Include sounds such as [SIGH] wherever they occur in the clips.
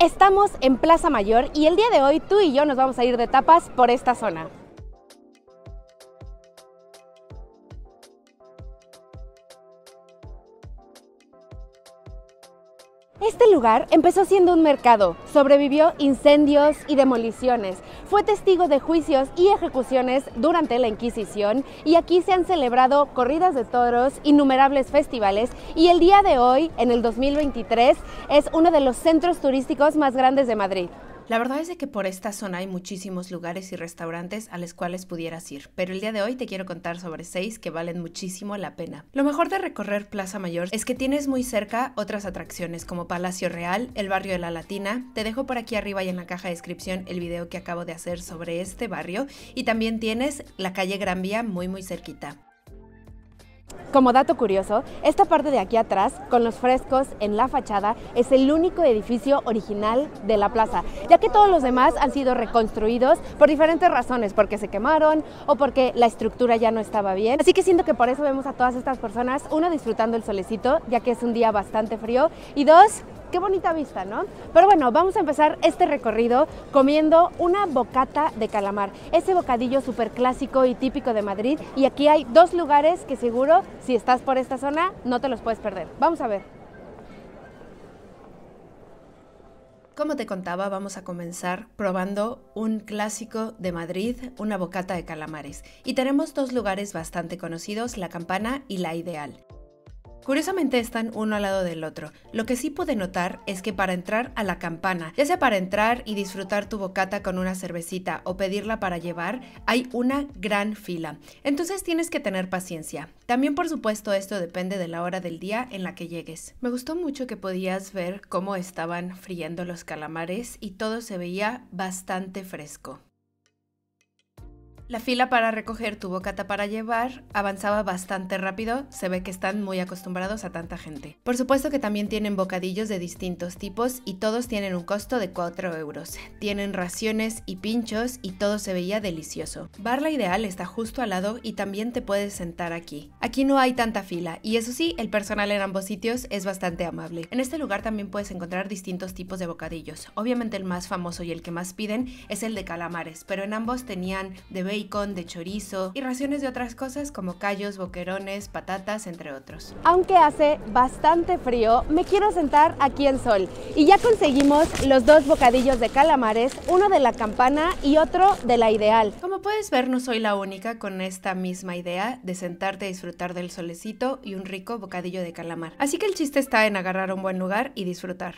Estamos en Plaza Mayor y el día de hoy tú y yo nos vamos a ir de tapas por esta zona. Este lugar empezó siendo un mercado, sobrevivió incendios y demoliciones, fue testigo de juicios y ejecuciones durante la Inquisición y aquí se han celebrado corridas de toros, innumerables festivales y el día de hoy, en el 2023, es uno de los centros turísticos más grandes de Madrid. La verdad es que por esta zona hay muchísimos lugares y restaurantes a los cuales pudieras ir, pero el día de hoy te quiero contar sobre seis que valen muchísimo la pena. Lo mejor de recorrer Plaza Mayor es que tienes muy cerca otras atracciones como Palacio Real, el barrio de la Latina. Te dejo por aquí arriba y en la caja de descripción el video que acabo de hacer sobre este barrio y también tienes la calle Gran Vía muy muy cerquita. Como dato curioso, esta parte de aquí atrás, con los frescos en la fachada, es el único edificio original de la plaza, ya que todos los demás han sido reconstruidos por diferentes razones, porque se quemaron o porque la estructura ya no estaba bien. Así que siento que por eso vemos a todas estas personas, uno disfrutando el solecito, ya que es un día bastante frío, y dos, qué bonita vista, ¿no? Pero bueno, vamos a empezar este recorrido comiendo una bocata de calamar, ese bocadillo súper clásico y típico de Madrid. Y aquí hay dos lugares que seguro, si estás por esta zona, no te los puedes perder. Vamos a ver. Como te contaba, vamos a comenzar probando un clásico de Madrid, una bocata de calamares. Y tenemos dos lugares bastante conocidos, La Campana y La Ideal. Curiosamente están uno al lado del otro. Lo que sí pude notar es que para entrar a la campana, ya sea para entrar y disfrutar tu bocata con una cervecita o pedirla para llevar, hay una gran fila. Entonces tienes que tener paciencia. También por supuesto esto depende de la hora del día en la que llegues. Me gustó mucho que podías ver cómo estaban friendo los calamares y todo se veía bastante fresco. La fila para recoger tu bocata para llevar avanzaba bastante rápido, se ve que están muy acostumbrados a tanta gente. Por supuesto que también tienen bocadillos de distintos tipos y todos tienen un costo de 4 euros. Tienen raciones y pinchos y todo se veía delicioso. Barla Ideal está justo al lado y también te puedes sentar aquí. Aquí no hay tanta fila y eso sí, el personal en ambos sitios es bastante amable. En este lugar también puedes encontrar distintos tipos de bocadillos. Obviamente el más famoso y el que más piden es el de calamares, pero en ambos tenían de bacon, de chorizo y raciones de otras cosas como callos, boquerones, patatas, entre otros. Aunque hace bastante frío, me quiero sentar aquí en sol. Y ya conseguimos los dos bocadillos de calamares, uno de la campana y otro de la ideal. Como puedes ver, no soy la única con esta misma idea de sentarte a disfrutar del solecito y un rico bocadillo de calamar. Así que el chiste está en agarrar un buen lugar y disfrutar.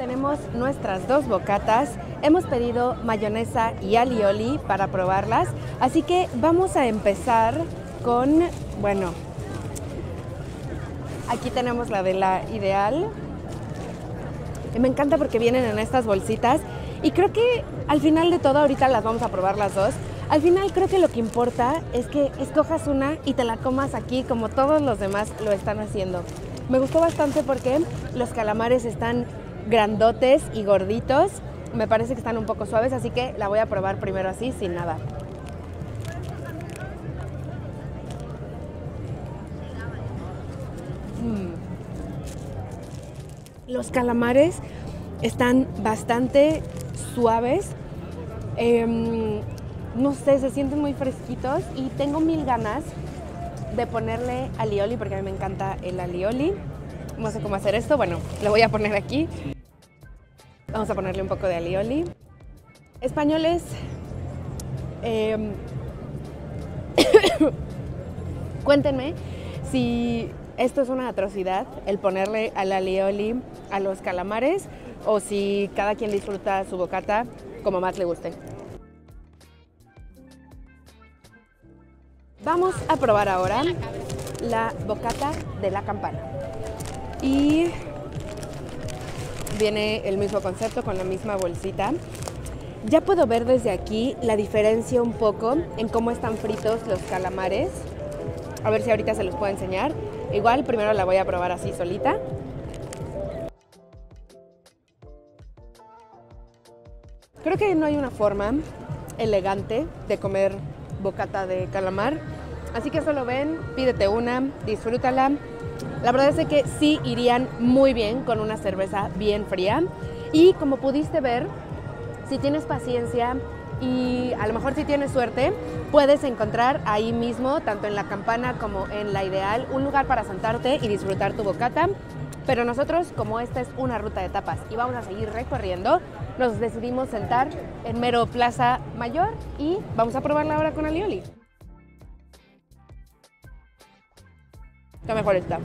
Tenemos nuestras dos bocatas, hemos pedido mayonesa y alioli para probarlas, así que vamos a empezar con, bueno, aquí tenemos la de la ideal. Y me encanta porque vienen en estas bolsitas y creo que al final de todo, ahorita las vamos a probar las dos, al final creo que lo que importa es que escojas una y te la comas aquí como todos los demás lo están haciendo. Me gustó bastante porque los calamares están grandotes y gorditos. Me parece que están un poco suaves, así que la voy a probar primero así, sin nada. Mm. Los calamares están bastante suaves. Em, no sé, se sienten muy fresquitos y tengo mil ganas de ponerle alioli porque a mí me encanta el alioli. No sé cómo hacer esto. Bueno, lo voy a poner aquí. Vamos a ponerle un poco de alioli. Españoles, em, [COUGHS] cuéntenme si esto es una atrocidad, el ponerle al alioli a los calamares, o si cada quien disfruta su bocata como más le guste. Vamos a probar ahora la bocata de la campana. Y viene el mismo concepto con la misma bolsita. Ya puedo ver desde aquí la diferencia un poco en cómo están fritos los calamares. A ver si ahorita se los puedo enseñar. Igual primero la voy a probar así solita. Creo que no hay una forma elegante de comer bocata de calamar. Así que solo ven, pídete una, disfrútala La verdad es que sí irían muy bien con una cerveza bien fría. Y como pudiste ver, si tienes paciencia y a lo mejor si tienes suerte, puedes encontrar ahí mismo, tanto en la campana como en la ideal, un lugar para sentarte y disfrutar tu bocata. Pero nosotros, como esta es una ruta de tapas y vamos a seguir recorriendo, nos decidimos sentar en mero Plaza Mayor y vamos a probarla ahora con Alioli. Está mejor esta.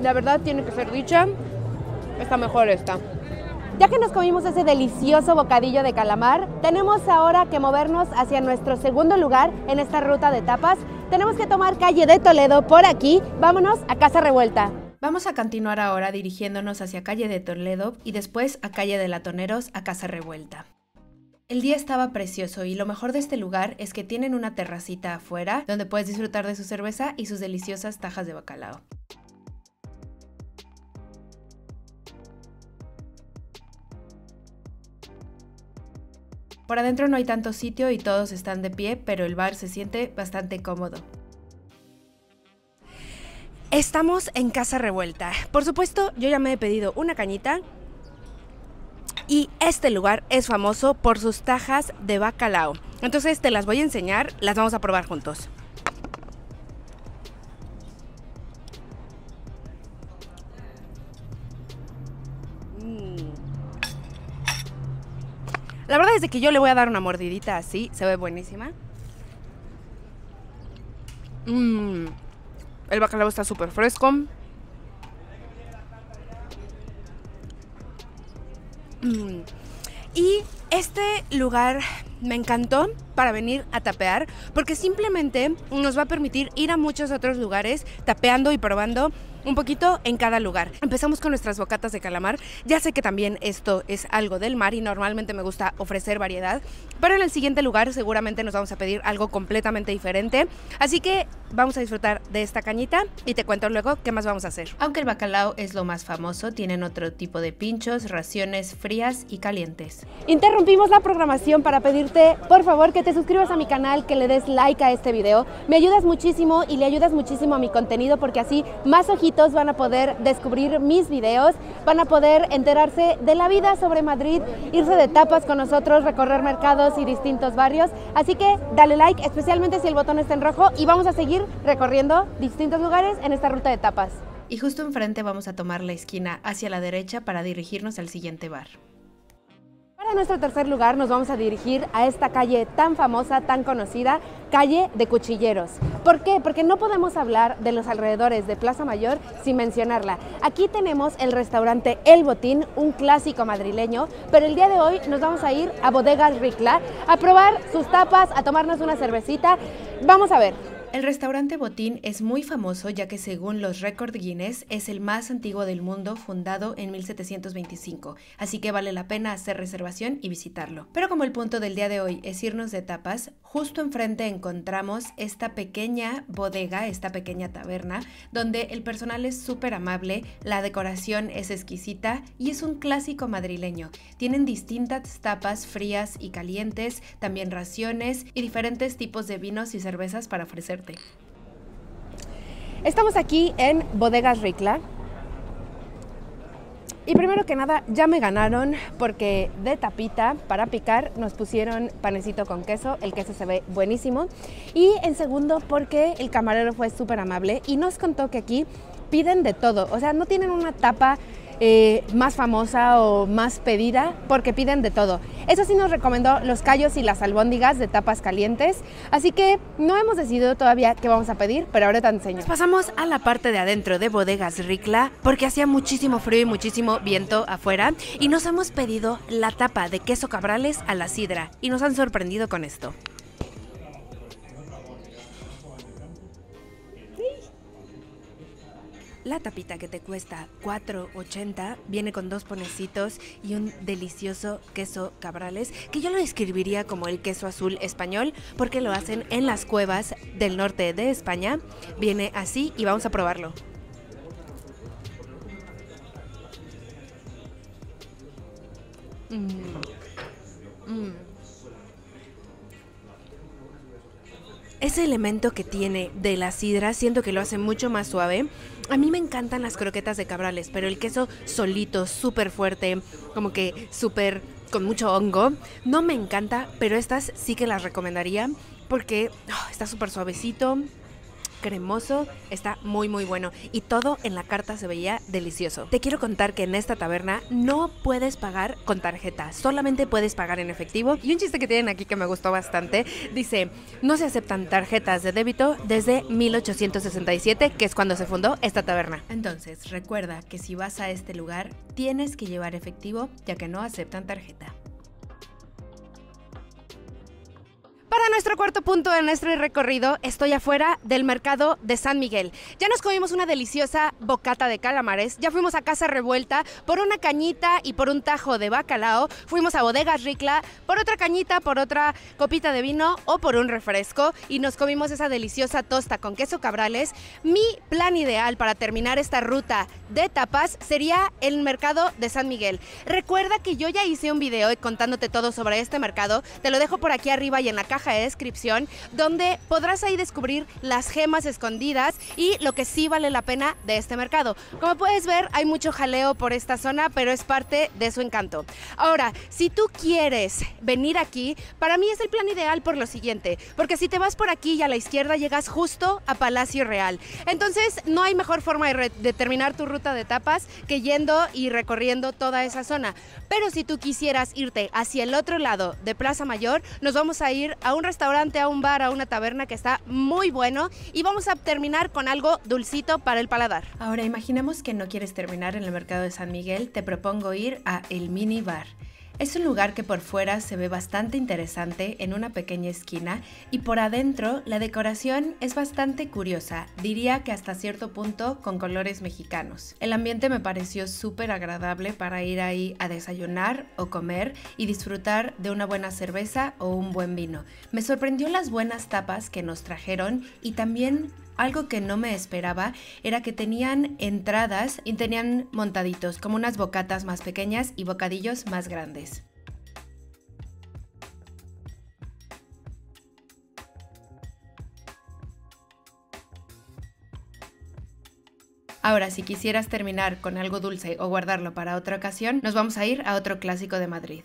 La verdad tiene que ser dicha, está mejor esta. Ya que nos comimos ese delicioso bocadillo de calamar, tenemos ahora que movernos hacia nuestro segundo lugar en esta ruta de tapas. Tenemos que tomar calle de Toledo por aquí. Vámonos a Casa Revuelta. Vamos a continuar ahora dirigiéndonos hacia calle de Toledo y después a calle de Latoneros a Casa Revuelta. El día estaba precioso y lo mejor de este lugar es que tienen una terracita afuera donde puedes disfrutar de su cerveza y sus deliciosas tajas de bacalao. Por adentro no hay tanto sitio y todos están de pie, pero el bar se siente bastante cómodo. Estamos en Casa Revuelta. Por supuesto, yo ya me he pedido una cañita. Y este lugar es famoso por sus tajas de bacalao. Entonces te las voy a enseñar, las vamos a probar juntos. La verdad es que yo le voy a dar una mordidita así, se ve buenísima. Mm, el bacalao está súper fresco. Y este lugar me encantó para venir a tapear porque simplemente nos va a permitir ir a muchos otros lugares tapeando y probando un poquito en cada lugar. Empezamos con nuestras bocatas de calamar. Ya sé que también esto es algo del mar y normalmente me gusta ofrecer variedad, pero en el siguiente lugar seguramente nos vamos a pedir algo completamente diferente. Así que vamos a disfrutar de esta cañita y te cuento luego qué más vamos a hacer. Aunque el bacalao es lo más famoso, tienen otro tipo de pinchos, raciones frías y calientes. Interrumpimos la programación para pedirte, por favor, que te suscribas a mi canal, que le des like a este video. Me ayudas muchísimo y le ayudas muchísimo a mi contenido porque así más ojitos van a poder descubrir mis videos, van a poder enterarse de la vida sobre Madrid, irse de tapas con nosotros, recorrer mercados y distintos barrios. Así que dale like, especialmente si el botón está en rojo y vamos a seguir recorriendo distintos lugares en esta ruta de tapas. Y justo enfrente vamos a tomar la esquina hacia la derecha para dirigirnos al siguiente bar. Para nuestro tercer lugar nos vamos a dirigir a esta calle tan famosa, tan conocida, calle de Cuchilleros. ¿Por qué? Porque no podemos hablar de los alrededores de Plaza Mayor sin mencionarla. Aquí tenemos el restaurante El Botín, un clásico madrileño, pero el día de hoy nos vamos a ir a Bodegas Ricla a probar sus tapas, a tomarnos una cervecita. Vamos a ver. El restaurante Botín es muy famoso ya que según los récord Guinness es el más antiguo del mundo fundado en 1725, así que vale la pena hacer reservación y visitarlo. Pero como el punto del día de hoy es irnos de tapas, justo enfrente encontramos esta pequeña bodega, esta pequeña taberna, donde el personal es súper amable, la decoración es exquisita y es un clásico madrileño. Tienen distintas tapas frías y calientes, también raciones y diferentes tipos de vinos y cervezas para ofrecer Estamos aquí en Bodegas Ricla. Y primero que nada, ya me ganaron porque de tapita para picar nos pusieron panecito con queso. El queso se ve buenísimo. Y en segundo, porque el camarero fue súper amable y nos contó que aquí piden de todo. O sea, no tienen una tapa eh, más famosa o más pedida porque piden de todo. Eso sí nos recomendó los callos y las albóndigas de tapas calientes, así que no hemos decidido todavía qué vamos a pedir, pero ahorita te enseño. Pasamos a la parte de adentro de Bodegas Ricla porque hacía muchísimo frío y muchísimo viento afuera y nos hemos pedido la tapa de queso cabrales a la sidra y nos han sorprendido con esto. La tapita que te cuesta 4.80 viene con dos ponecitos y un delicioso queso cabrales que yo lo describiría como el queso azul español porque lo hacen en las cuevas del norte de España. Viene así y vamos a probarlo. Mm. Mm. ese elemento que tiene de la sidra, siento que lo hace mucho más suave. A mí me encantan las croquetas de cabrales, pero el queso solito, súper fuerte, como que súper con mucho hongo, no me encanta, pero estas sí que las recomendaría porque ah, está súper suavecito, cremoso, está muy muy bueno y todo en la carta se veía delicioso. Te quiero contar que en esta taberna no puedes pagar con tarjeta, solamente puedes pagar en efectivo. Y un chiste que tienen aquí que me gustó bastante, dice, no se aceptan tarjetas de débito desde 1867, que es cuando se fundó esta taberna. Entonces, recuerda que si vas a este lugar, tienes que llevar efectivo ya que no aceptan tarjeta. Para nuestro cuarto punto de nuestro recorrido, estoy afuera del mercado de San Miguel. Ya nos comimos una deliciosa bocata de calamares, ya fuimos a Casa Revuelta por una cañita y por un tajo de bacalao, fuimos a Bodegas Ricla por otra cañita, por otra copita de vino o por un refresco y nos comimos esa deliciosa tosta con queso cabrales. Mi plan ideal para terminar esta ruta de tapas sería el mercado de San Miguel. Recuerda que yo ya hice un video contándote todo sobre este mercado, te lo dejo por aquí arriba y en la caja de descripción donde podrás ahí descubrir las gemas escondidas y lo que sí vale la pena de este mercado. Como puedes ver, hay mucho jaleo por esta zona, pero es parte de su encanto. Ahora, si tú quieres venir aquí, para mí es el plan ideal por lo siguiente, porque si te vas por aquí y a la izquierda llegas justo a Palacio Real. Entonces, no hay mejor forma de, de terminar tu ruta de tapas que yendo y recorriendo toda esa zona. Pero si tú quisieras irte hacia el otro lado de Plaza Mayor, nos vamos a ir a a un restaurante, a un bar, a una taberna que está muy bueno y vamos a terminar con algo dulcito para el paladar. Ahora imaginemos que no quieres terminar en el mercado de San Miguel, te propongo ir a El Mini Bar. Es un lugar que por fuera se ve bastante interesante en una pequeña esquina y por adentro la decoración es bastante curiosa, diría que hasta cierto punto con colores mexicanos. El ambiente me pareció súper agradable para ir ahí a desayunar o comer y disfrutar de una buena cerveza o un buen vino. Me sorprendió las buenas tapas que nos trajeron y también algo que no me esperaba era que tenían entradas y tenían montaditos como unas bocatas más pequeñas y bocadillos más grandes. Ahora, si quisieras terminar con algo dulce o guardarlo para otra ocasión, nos vamos a ir a otro clásico de Madrid.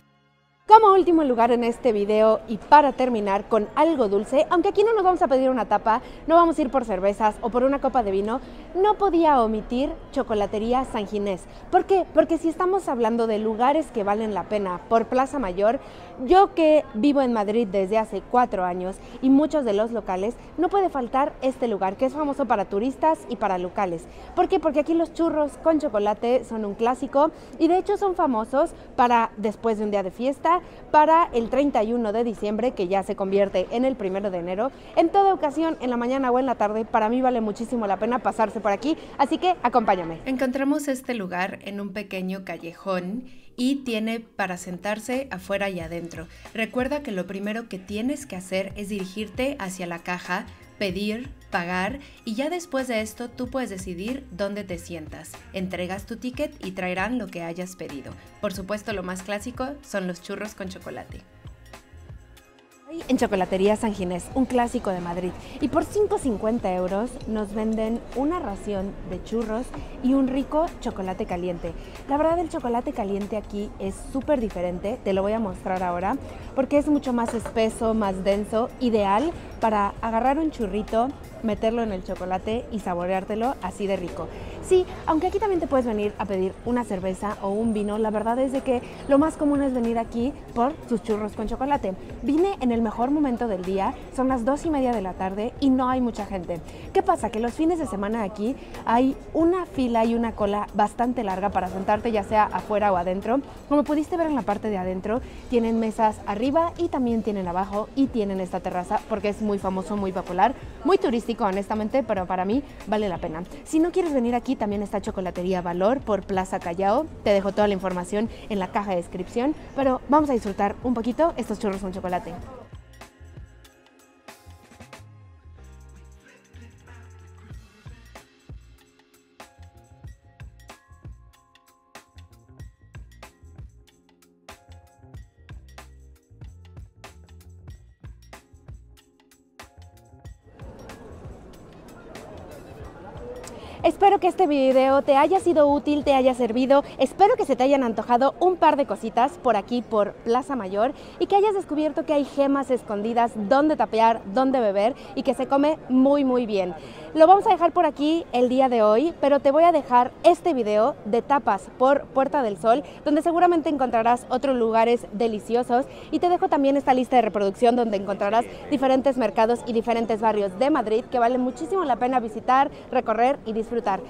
Como último lugar en este video y para terminar con algo dulce, aunque aquí no nos vamos a pedir una tapa, no vamos a ir por cervezas o por una copa de vino, no podía omitir Chocolatería San Ginés. ¿Por qué? Porque si estamos hablando de lugares que valen la pena por Plaza Mayor, yo que vivo en Madrid desde hace cuatro años y muchos de los locales, no puede faltar este lugar que es famoso para turistas y para locales. ¿Por qué? Porque aquí los churros con chocolate son un clásico y de hecho son famosos para después de un día de fiesta para el 31 de diciembre, que ya se convierte en el primero de enero. En toda ocasión, en la mañana o en la tarde, para mí vale muchísimo la pena pasarse por aquí, así que acompáñame. Encontramos este lugar en un pequeño callejón y tiene para sentarse afuera y adentro. Recuerda que lo primero que tienes que hacer es dirigirte hacia la caja pedir, pagar y ya después de esto tú puedes decidir dónde te sientas. Entregas tu ticket y traerán lo que hayas pedido. Por supuesto lo más clásico son los churros con chocolate en Chocolatería San Ginés, un clásico de Madrid. Y por 5,50 euros nos venden una ración de churros y un rico chocolate caliente. La verdad el chocolate caliente aquí es súper diferente, te lo voy a mostrar ahora, porque es mucho más espeso, más denso, ideal para agarrar un churrito, meterlo en el chocolate y saboreártelo así de rico. Sí, aunque aquí también te puedes venir a pedir una cerveza o un vino, la verdad es de que lo más común es venir aquí por sus churros con chocolate. Vine en el mejor momento del día, son las dos y media de la tarde y no hay mucha gente. ¿Qué pasa? Que los fines de semana aquí hay una fila y una cola bastante larga para sentarte ya sea afuera o adentro. Como pudiste ver en la parte de adentro, tienen mesas arriba y también tienen abajo y tienen esta terraza porque es muy famoso, muy popular, muy turístico honestamente, pero para mí vale la pena. Si no quieres venir aquí, también está Chocolatería Valor por Plaza Callao. Te dejo toda la información en la caja de descripción, pero vamos a disfrutar un poquito estos churros con chocolate. Que este video te haya sido útil, te haya servido. Espero que se te hayan antojado un par de cositas por aquí, por Plaza Mayor, y que hayas descubierto que hay gemas escondidas, donde tapear, donde beber y que se come muy, muy bien. Lo vamos a dejar por aquí el día de hoy, pero te voy a dejar este video de tapas por Puerta del Sol, donde seguramente encontrarás otros lugares deliciosos y te dejo también esta lista de reproducción donde encontrarás diferentes mercados y diferentes barrios de Madrid que vale muchísimo la pena visitar, recorrer y disfrutar.